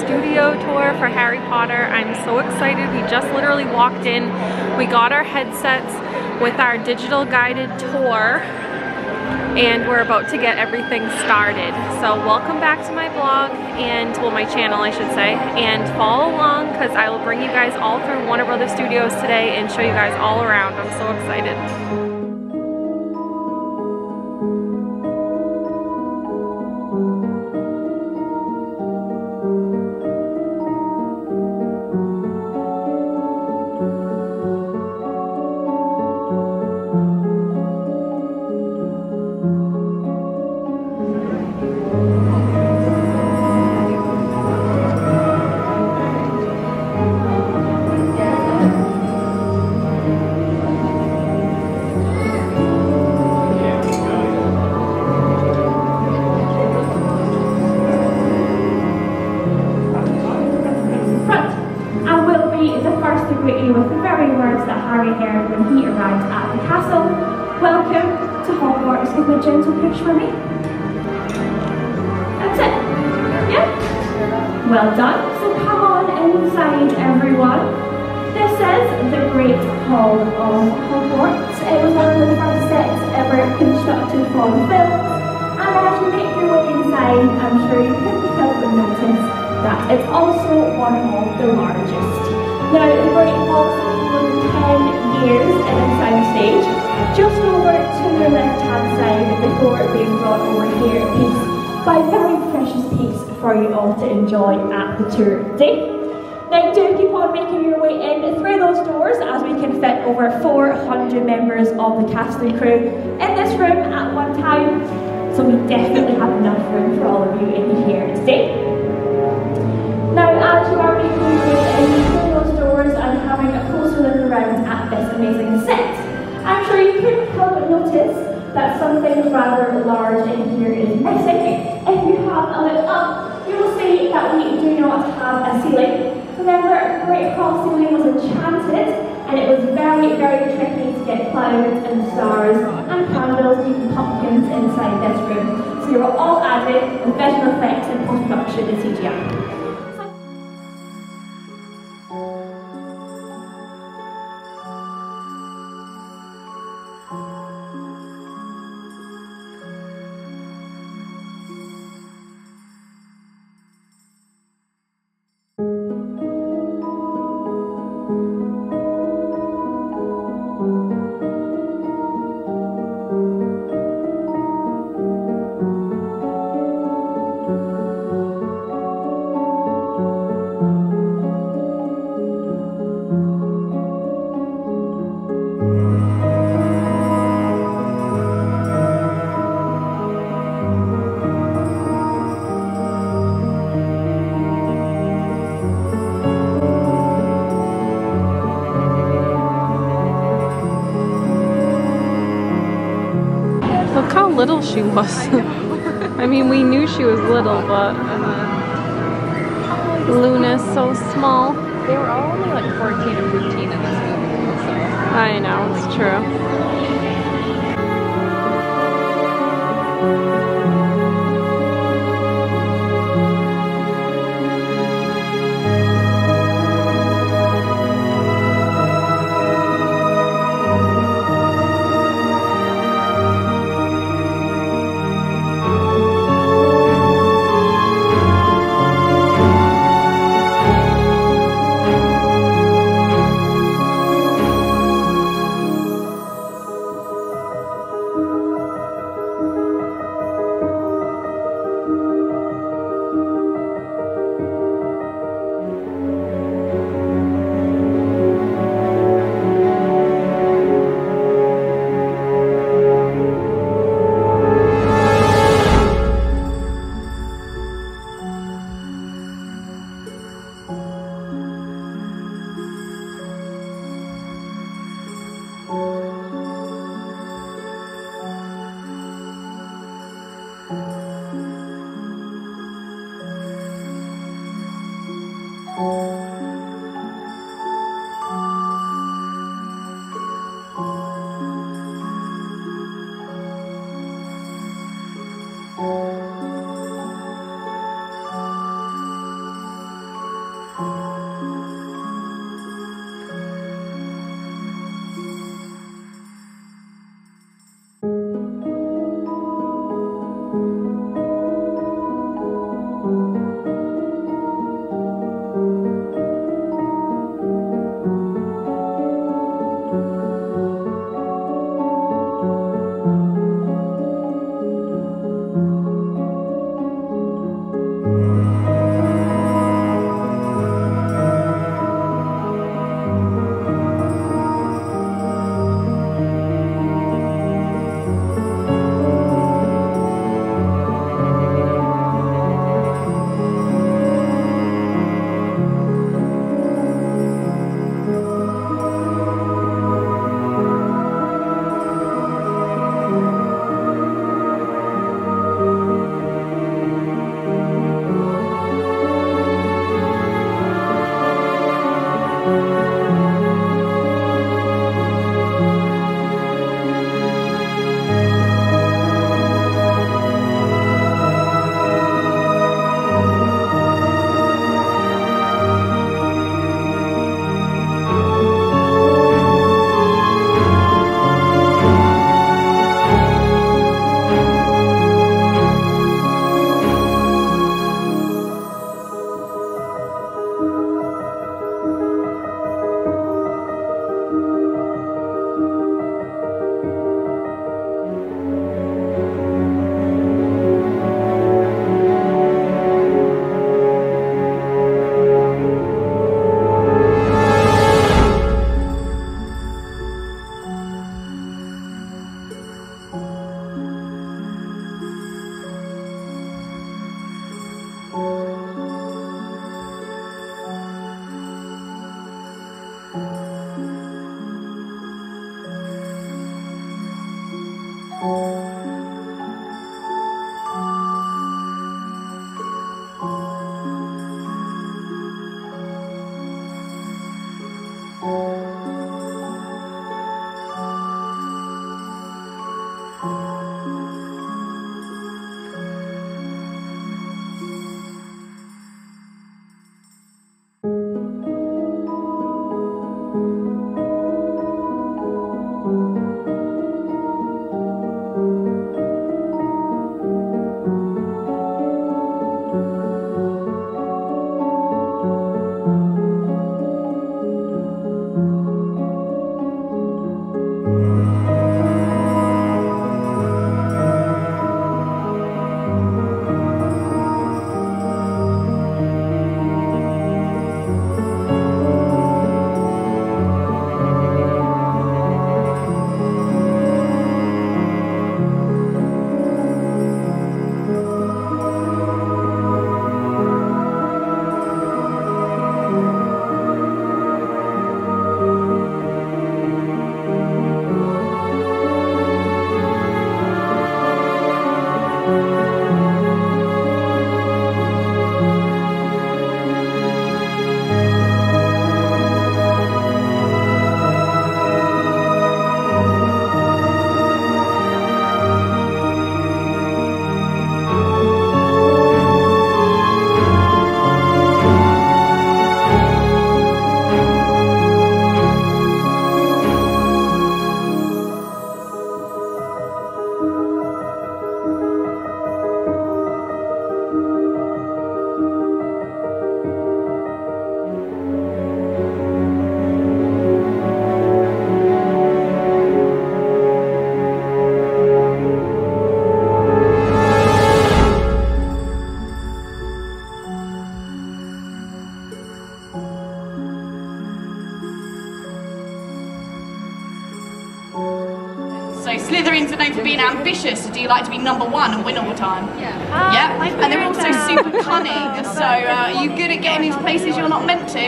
Studio tour for Harry Potter. I'm so excited. We just literally walked in. We got our headsets with our digital guided tour and we're about to get everything started. So welcome back to my blog and, well my channel I should say, and follow along because I will bring you guys all through Warner Brothers Studios today and show you guys all around. I'm so excited. Well done. So come on inside, everyone. This is the Great Hall of Hogwarts. It was one of the first sets ever constructed for the films. And as you make your way inside, I'm sure you couldn't help but notice that it's also one of the largest. Now, Great Hall has more than 10 years inside the stage, just over to the left-hand side before being brought over here piece by very precious piece for you all to enjoy at the tour today. Now do keep on making your way in through those doors as we can fit over 400 members of the cast and crew in this room at one time. So we definitely have enough room for all of you in here today. Now at this amazing set, I'm sure you couldn't help but notice that something rather large in here is missing. If you have a look up, you will see that we do not have a ceiling. Remember, Great Hall ceiling was enchanted, and it was very, very tricky to get clouds and stars and candles, even pumpkins inside this room. So they were all added with visual effects and post-production in CGI. Little she was. I mean, we knew she was little, but uh, Luna's so small. They were all only like 14 or 15 in this movie, so. I know, it's true. Slytherins are known for being ambitious. Do you like to be number one and win all the time? Yeah. yeah. And they're also super cunning. So uh, are you good at getting into places you're not meant to?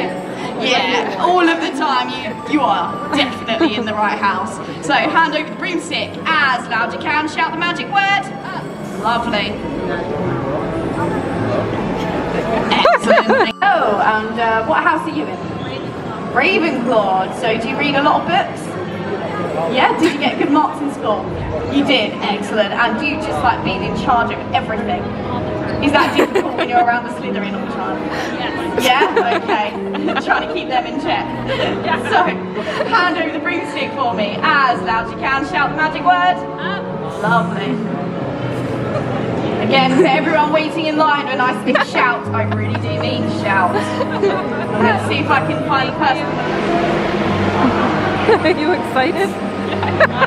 Yeah. All of the time. You you are definitely in the right house. So hand over the broomstick as loud you can. Shout the magic word. Lovely. Excellent. Oh, and uh, what house are you in? Ravenclaw. So do you read a lot of books? Yeah, did you get good marks in school? You did, excellent. And do you just like being in charge of everything? Is that difficult when you're around the Slytherin all the time? Yeah, okay. Trying to keep them in check. So, hand over the broomstick for me as loud as you can. Shout the magic word. Uh. Lovely. Again, for everyone waiting in line when I speak shout, I really do mean shout. Let's see if I can find a person. Are you excited? Ha ha ha!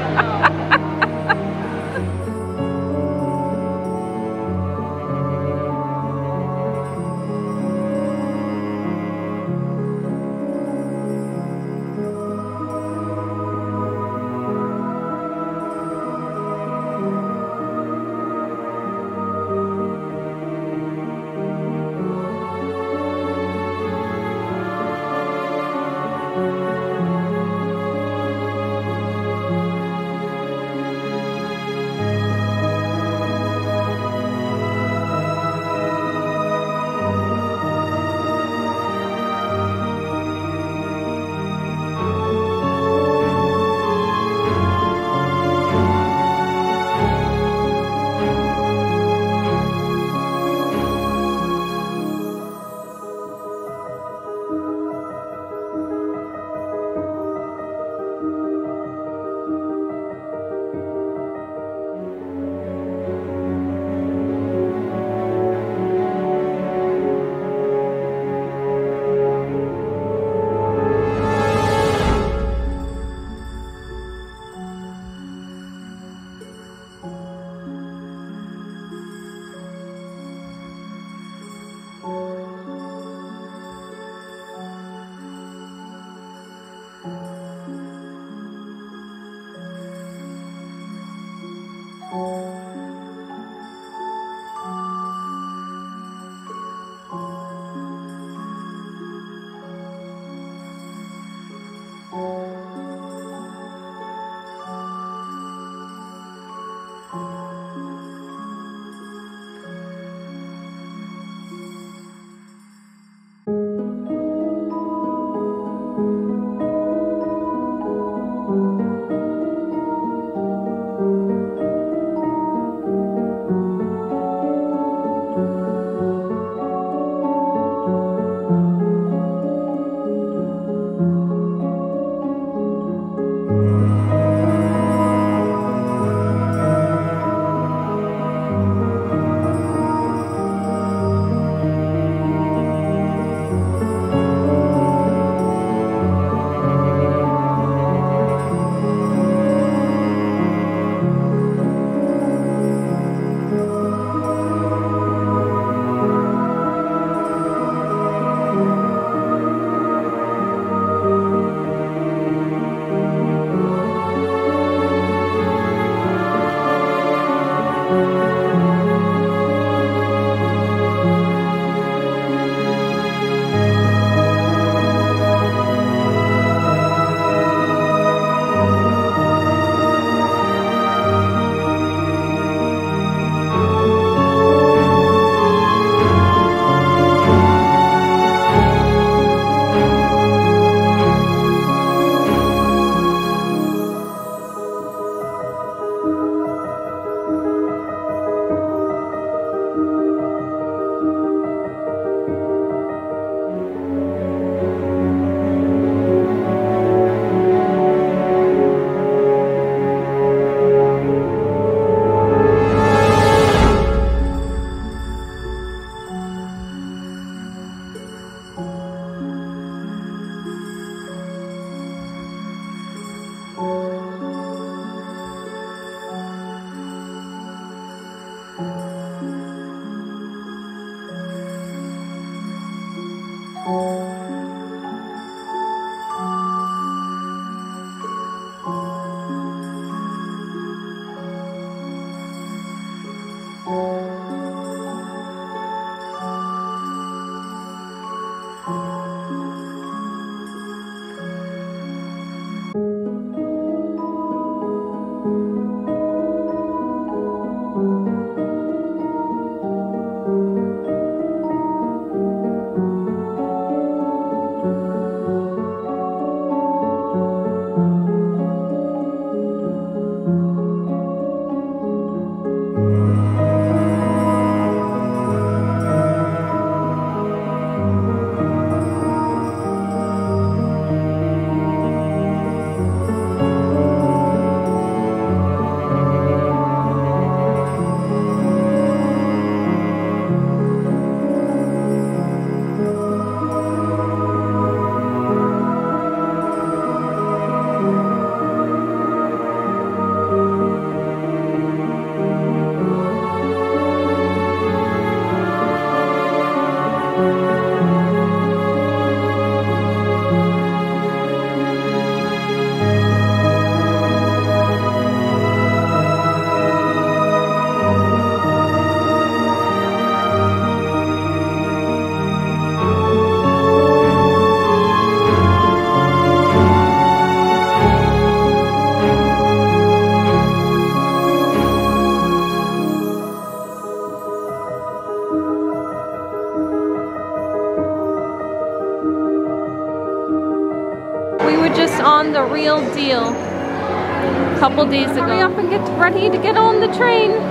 Ready to get on the train.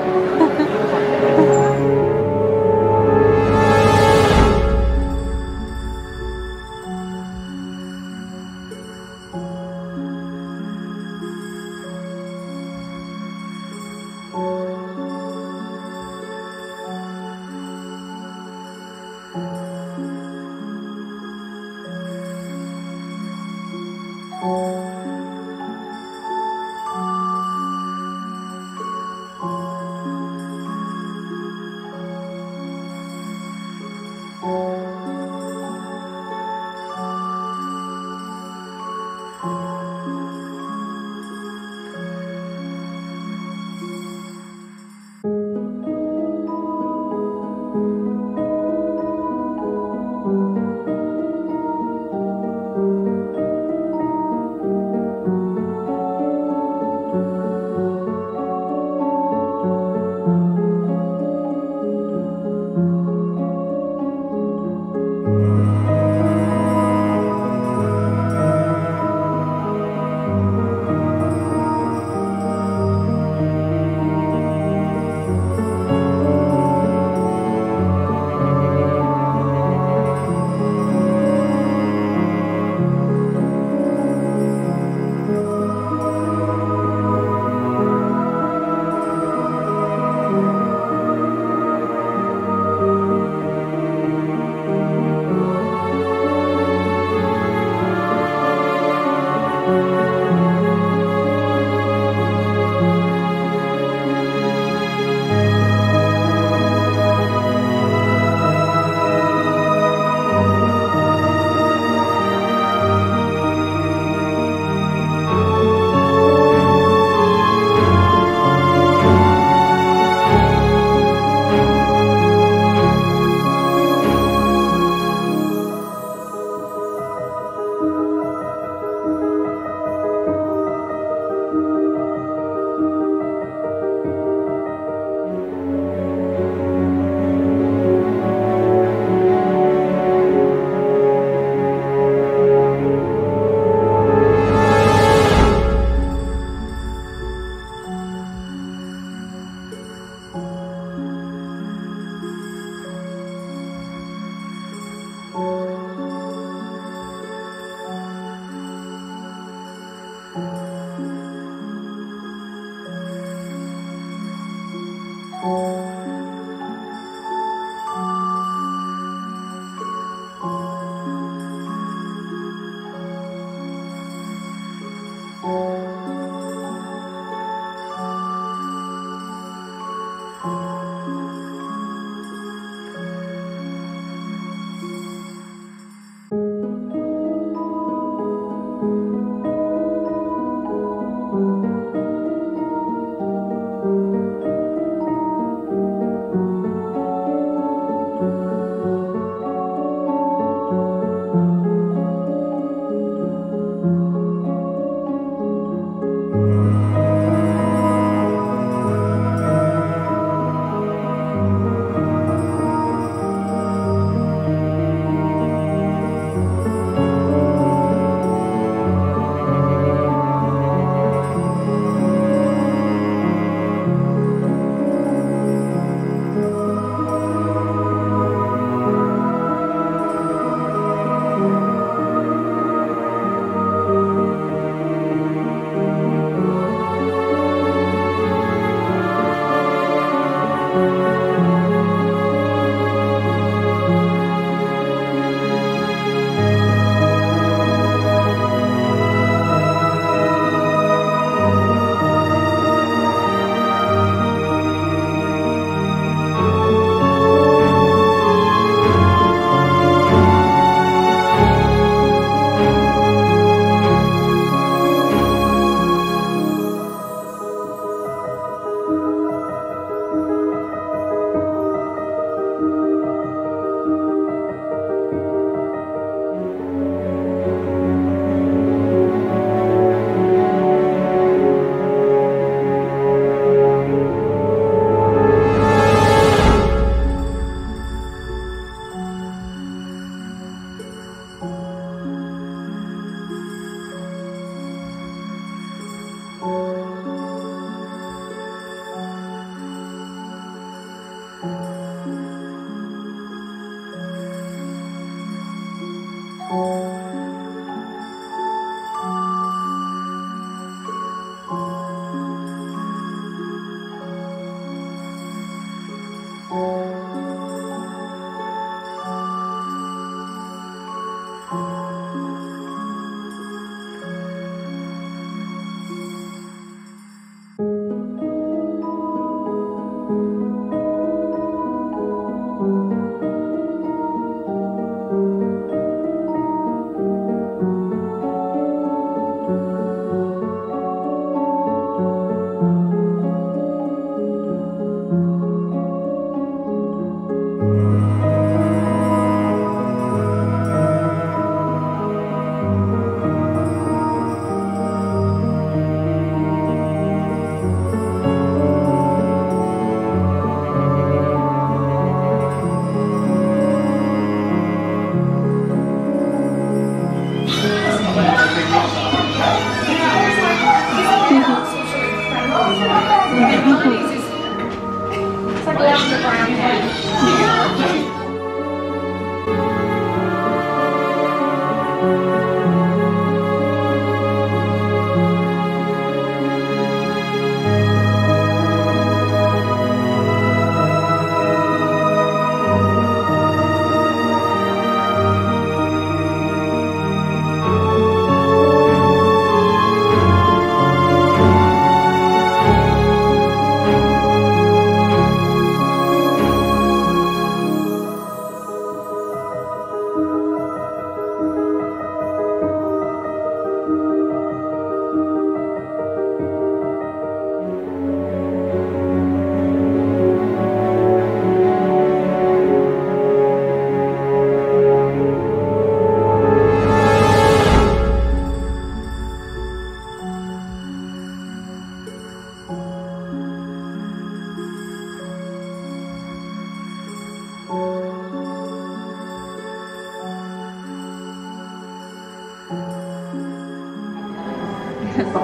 because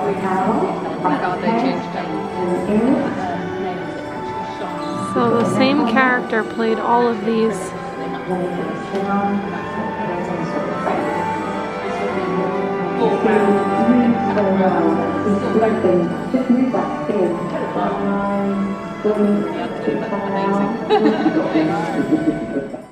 my god, they changed. So the same character played all of these.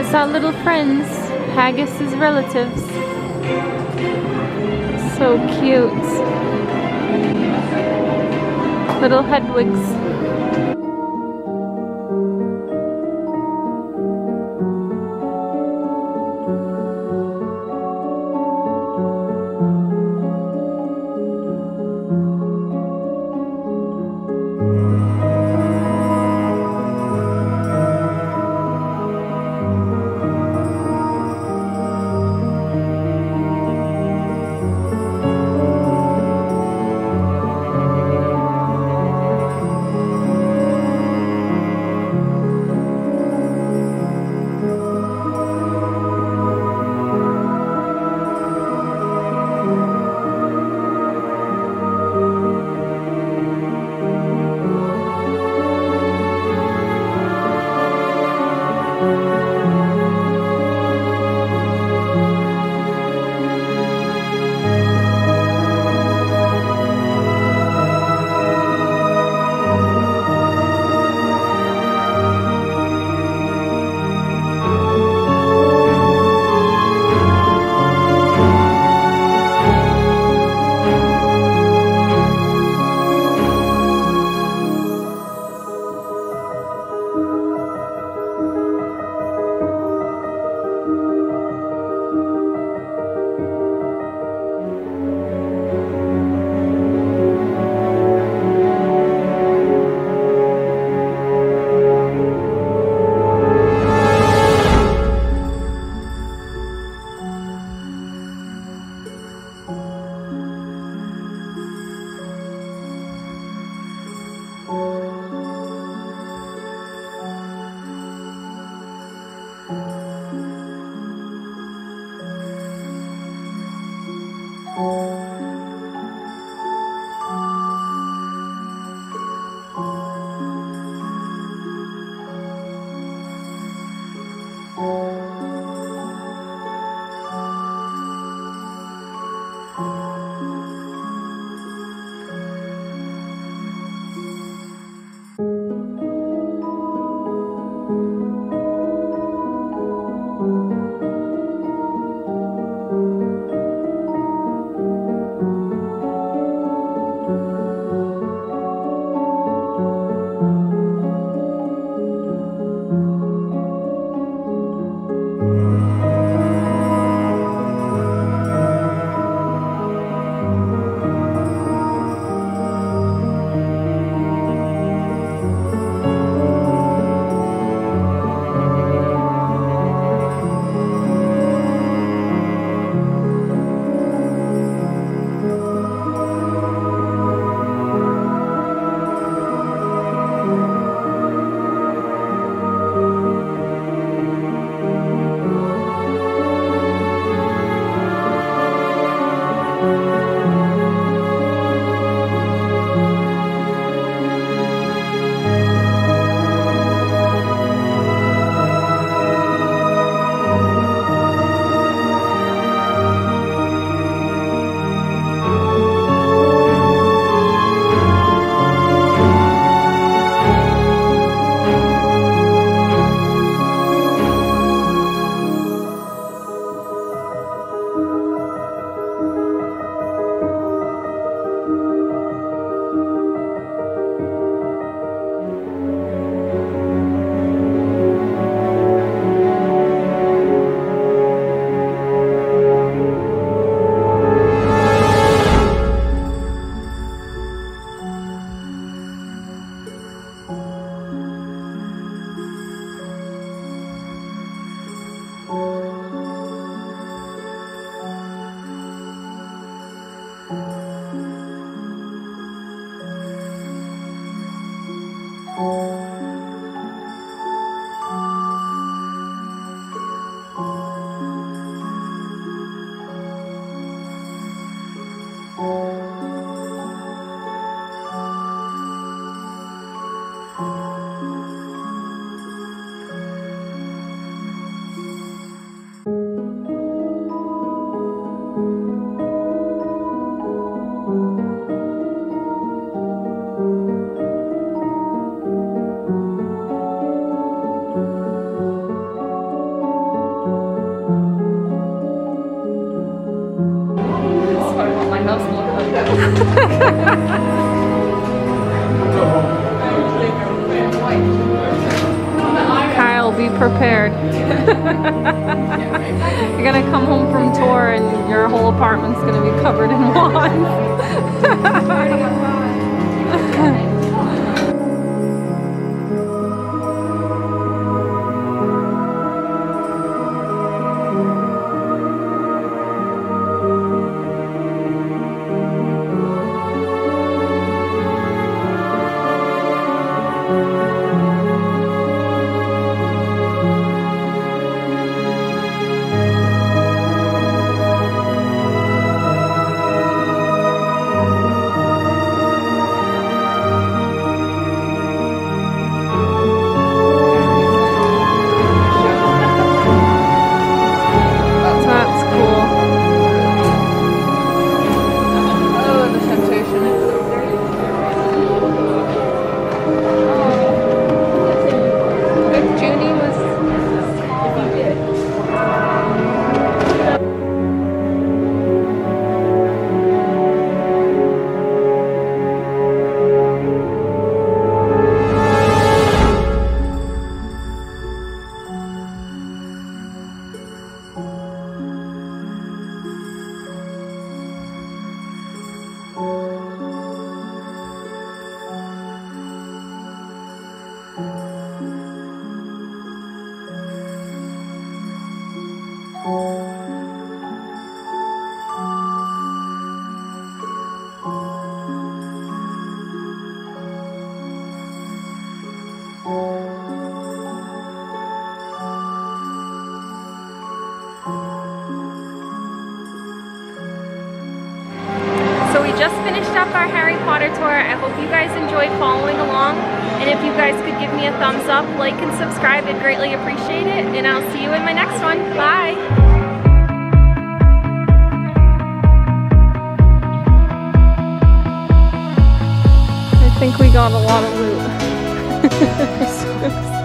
There's our little friends, Haggis's relatives. So cute. Little Hedwigs. Up our Harry Potter tour. I hope you guys enjoyed following along. And if you guys could give me a thumbs up, like, and subscribe, I'd greatly appreciate it. And I'll see you in my next one. Bye! I think we got a lot of loot.